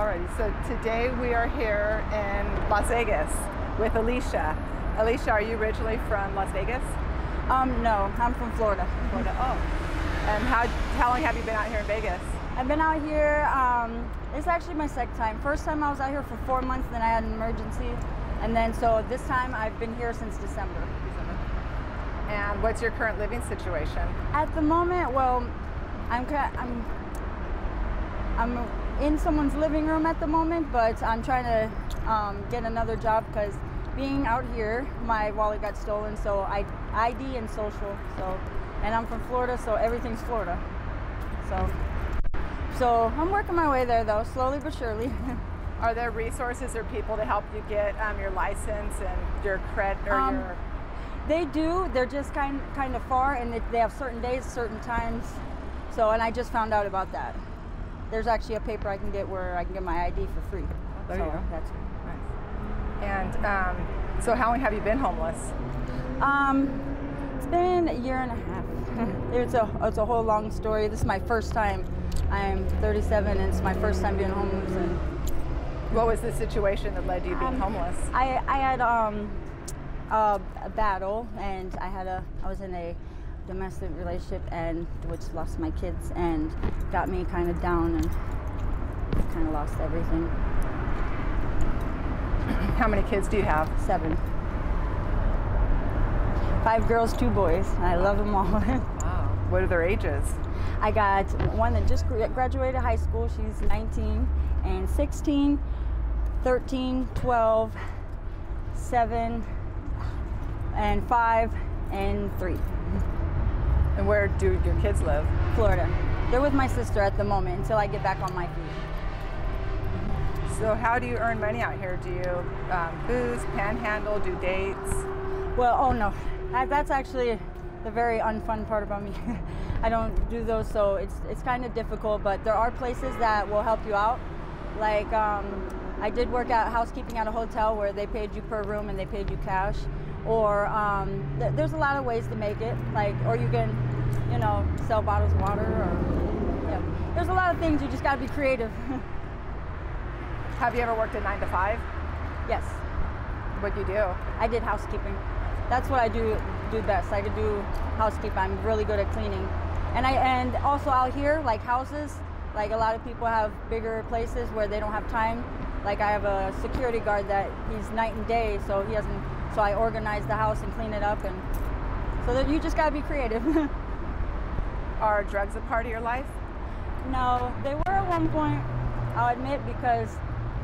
Alrighty, so today we are here in Las Vegas with Alicia. Alicia, are you originally from Las Vegas? Um, no, I'm from Florida. Florida. Oh. And how, how long have you been out here in Vegas? I've been out here, um, it's actually my second time. First time I was out here for four months, then I had an emergency. And then so this time I've been here since December. And what's your current living situation? At the moment, well, I'm I'm I'm in someone's living room at the moment, but I'm trying to um, get another job because being out here, my wallet got stolen, so I ID and social. So, and I'm from Florida, so everything's Florida. So, so I'm working my way there though, slowly but surely. Are there resources or people to help you get um, your license and your credit or Um, your? They do. They're just kind kind of far, and they have certain days, certain times. So, and I just found out about that. There's actually a paper I can get where I can get my ID for free. there so you go. That's Nice. And um, so, how long have you been homeless? um, it's been a year and a half. it's a it's a whole long story. This is my first time. I'm 37, and it's my first time being homeless. And What was the situation that led to you being Um, homeless? I I had um a, a battle, and I had a I was in a domestic relationship, and which lost my kids, and got me kind of down, and kind of lost everything. How many kids do you have? Seven. Five girls, two boys. I love them all. Wow. What are their ages? I got one that just graduated high school. She's 19 and 16, 13, 12, 7, and 5, and 3. And where do your kids live? Florida. They're with my sister at the moment until I get back on my feet. So, how do you earn money out here? Do you um, booze, panhandle, do dates? Well, oh no, that's actually the very unfun part about me. I don't do those, so it's it's kind of difficult. But there are places that will help you out. Like um, I did work at housekeeping at a hotel where they paid you per room and they paid you cash. Or um, th- there's a lot of ways to make it. Like, or you can, you know, sell bottles of water. Or yeah, there's a lot of things. You just got to be creative. Have you ever worked a nine to five? yes. What do you do? I did housekeeping. That's what I do do best. I could do housekeeping. I'm really good at cleaning. And I and also out here, like houses, like a lot of people have bigger places where they don't have time. Like I have a security guard that he's night and day, so he hasn't. So I organize the house and clean it up, and so that you just gotta be creative. Are drugs a part of your life? no, they were at one point. I'll admit because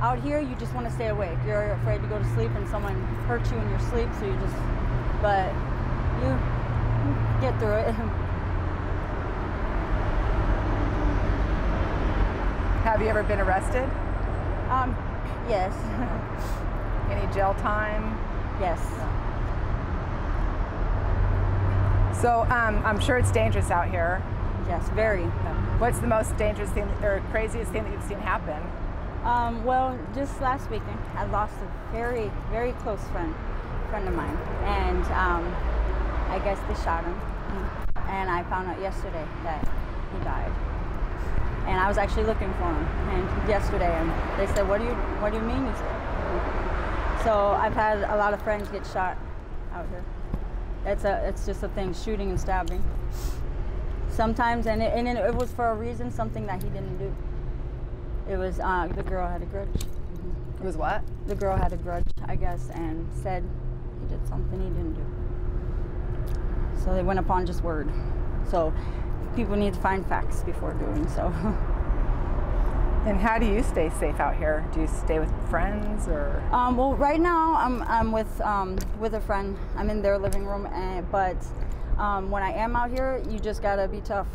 out here you just want to stay awake. You're afraid to go to sleep and someone hurts you in your sleep, so you just. But you get through it. Have you ever been arrested? um, yes, Any jail time? yes. So, um, I'm sure it's dangerous out here. Yes, very. What's the most dangerous thing or craziest thing that you've seen happen? Um, well, just last weekend, I lost a very, very close friend, friend of mine, and um, I guess they shot him. And I found out yesterday that he died. And I was actually looking for him, and yesterday, and they said, "What do you, what do you mean?" So I've had a lot of friends get shot out here. It's a, it's just a thing, shooting and stabbing. Sometimes, and it, and it was for a reason, something that he didn't do. It was uh, the girl had a grudge. It was what? The girl had a grudge, I guess, and said he did something he didn't do. So they went upon just word. So people need to find facts before doing so. And how do you stay safe out here? Do you stay with friends or? um, well, right now I'm, I'm with um, with a friend. I'm in their living room, and, but um, when I am out here, you just gotta be tough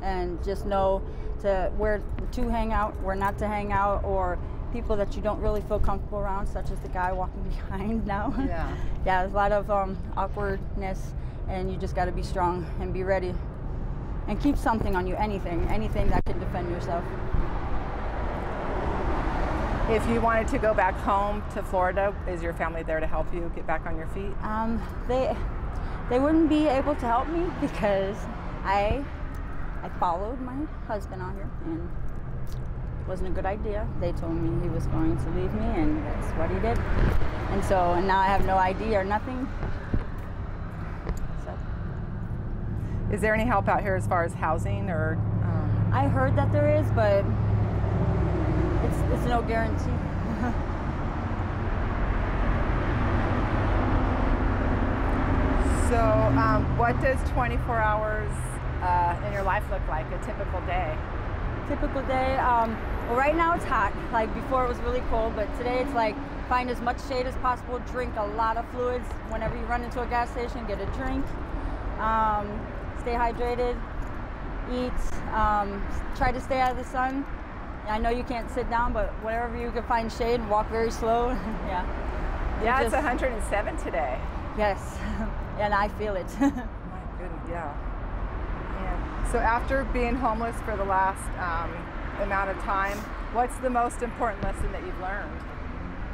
and just know to where to hang out, where not to hang out, or people that you don't really feel comfortable around, such as the guy walking behind now. Yeah. yeah, there's a lot of um, awkwardness, and you just got to be strong and be ready, and keep something on you, anything, anything that can defend yourself. If you wanted to go back home to Florida, is your family there to help you get back on your feet? Um, they they wouldn't be able to help me because I I followed my husband out here, and it wasn't a good idea. They told me he was going to leave me, and that's what he did. And so and now I have no ID or nothing. So Is there any help out here as far as housing or? Um, I heard that there is, but it's it's no guarantee. so, um, what does 24 hours uh, in your life look like? A typical day? Typical day. Um, well, right now it's hot. Like before it was really cold, but today it's like find as much shade as possible. Drink a lot of fluids. Whenever you run into a gas station, get a drink. Um, stay hydrated. Eat. Um, try to stay out of the sun. I know you can't sit down, but wherever you can find shade, and walk very slow. yeah. Yeah, it's 107 today. Yes. and I feel it. My goodness, yeah. And so after being homeless for the last um, amount of time, what's the most important lesson that you've learned?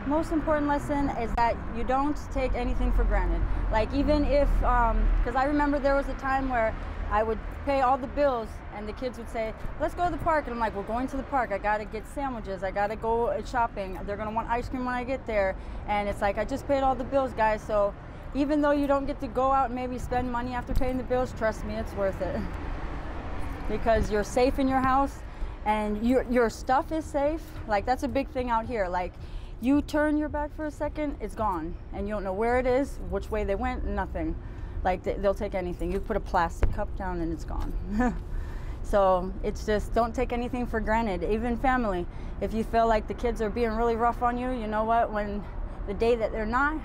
Most important lesson is that you don't take anything for granted. Like even if, because I remember there was a time where I would pay all the bills and the kids would say, let's go to the park. And I'm like, we're going to the park. I got to get sandwiches. I got to go uh, shopping. They're going to want ice cream when I get there. And it's like, I just paid all the bills, guys. So even though you don't get to go out and maybe spend money after paying the bills, trust me, it's worth it. because you're safe in your house and your your stuff is safe. Like that's a big thing out here. Like you turn your back for a second, it's gone, and you don't know where it is, which way they went, nothing. Like they, they'll take anything. You put a plastic cup down and it's gone. so it's just don't take anything for granted. Even family. If you feel like the kids are being really rough on you, you know what? When the day that they're not,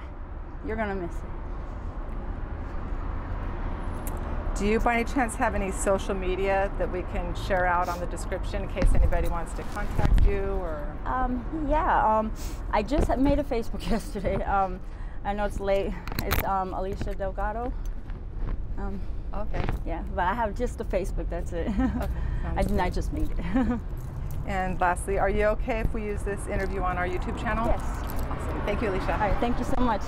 you're gonna miss it. Do you by any chance have any social media that we can share out on the description in case anybody wants to contact you or? Um, yeah, um, I just made a Facebook yesterday. Um, I know it's late. It's um, Alicia Delgado. Um, Okay. yeah, but I have just a Facebook. That's it. sounds I, didn't- just made it. And lastly, are you okay if we use this interview on our YouTube channel? yes. Awesome. Thank you, Alicia. All right. Thank you so much.